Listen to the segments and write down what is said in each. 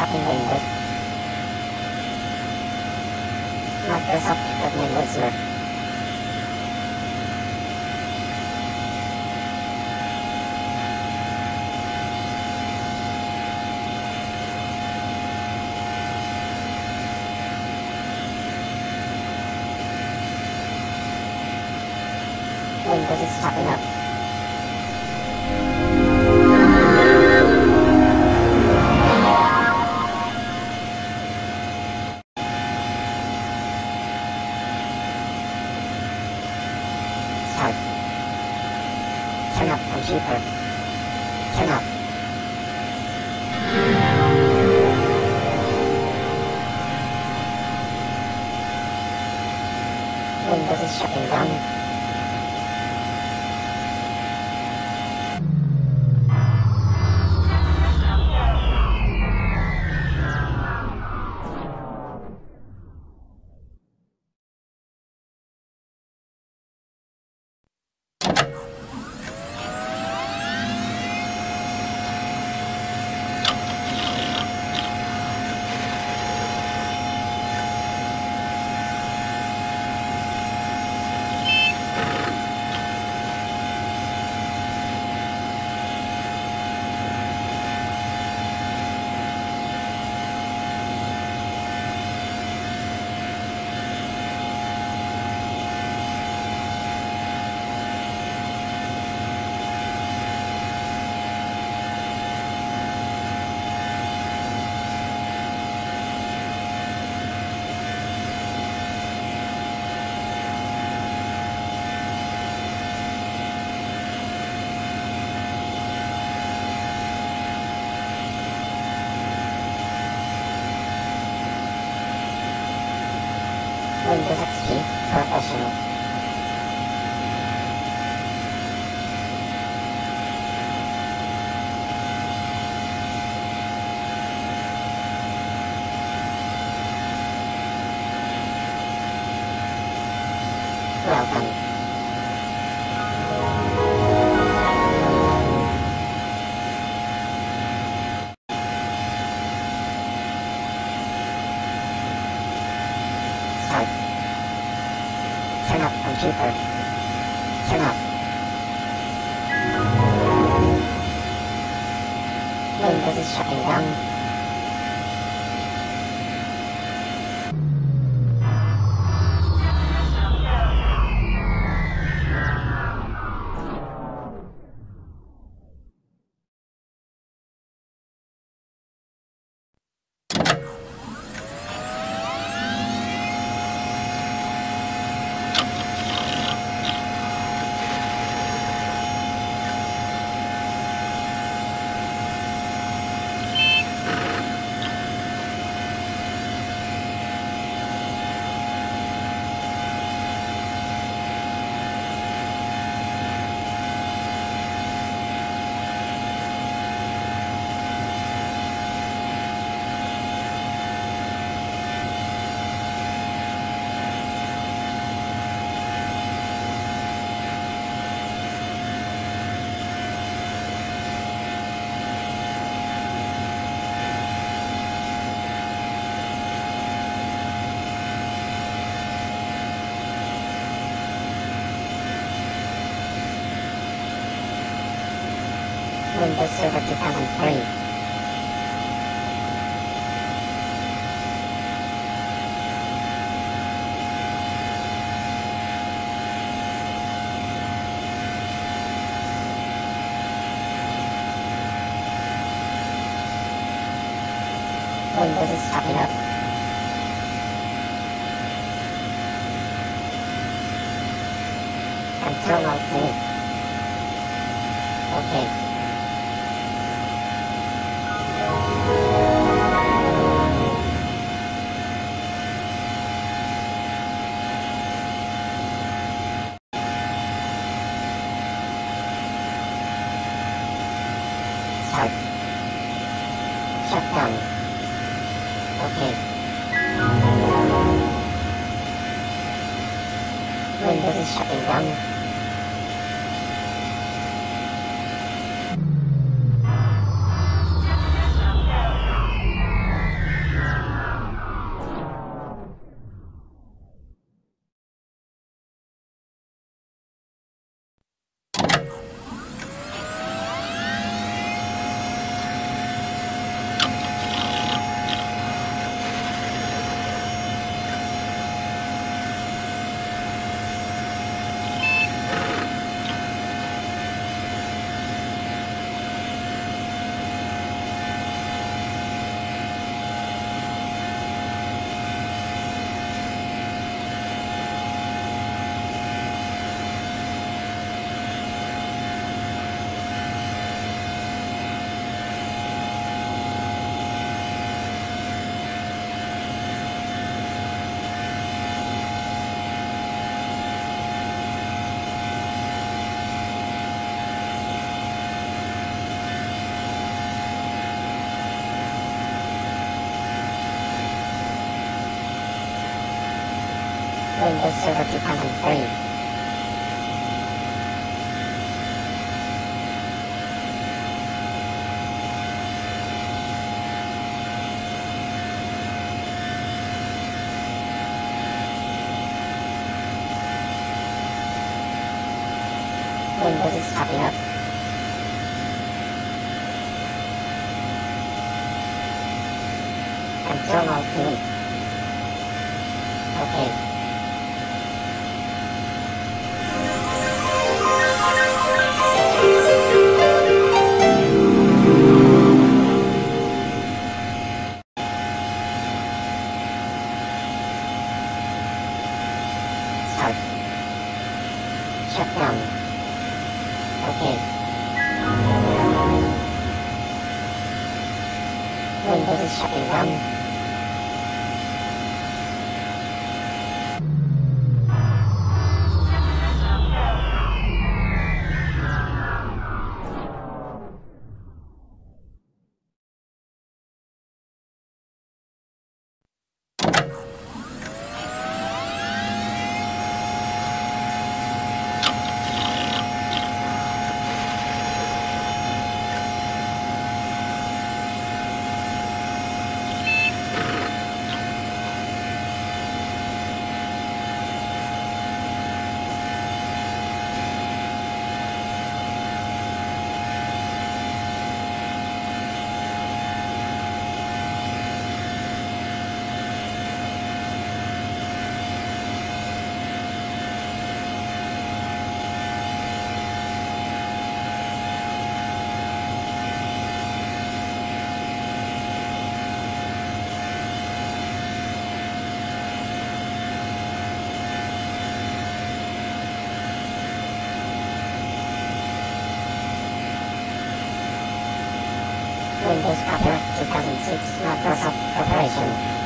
shopping window. Microsoft Admin Wizard. Windows is starting up. Windows is shutting. Windows XP Professional. Welcome. Computer. Turn up. Windows is shutting down. Windows Server 2003. Windows is starting up. Control Alt Delete. Okay. Start. Shut down. Okay. Windows is shutting down. Windows Server 2003. Windows is starting up. Control Alt. Okay. Start. Shut down. Okay. Windows is shutting down. Windows Copyright 2006 Microsoft Corporation.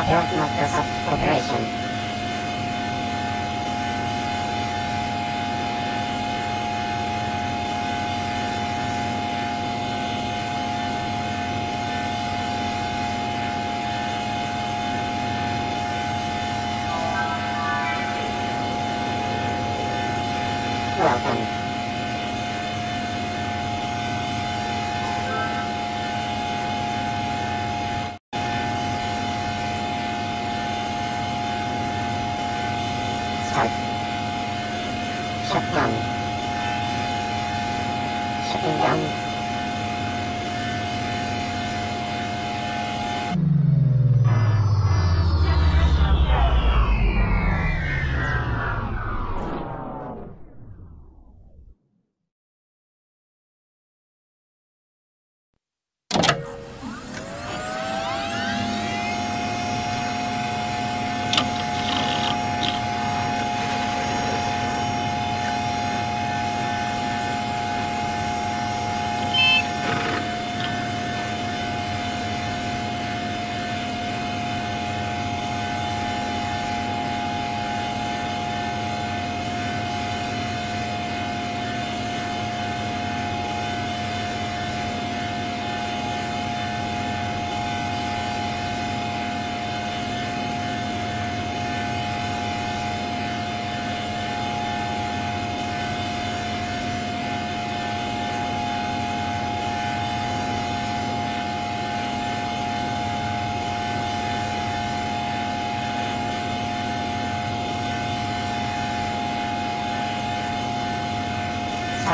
Copyright Microsoft Corporation. Welcome. Start. Shut down. Shutting down.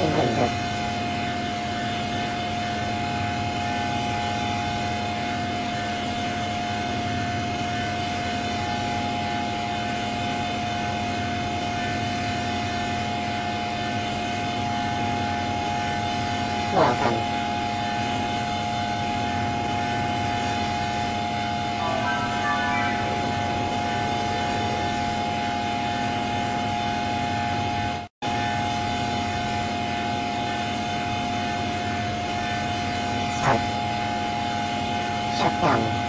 in window. Welcome. Down.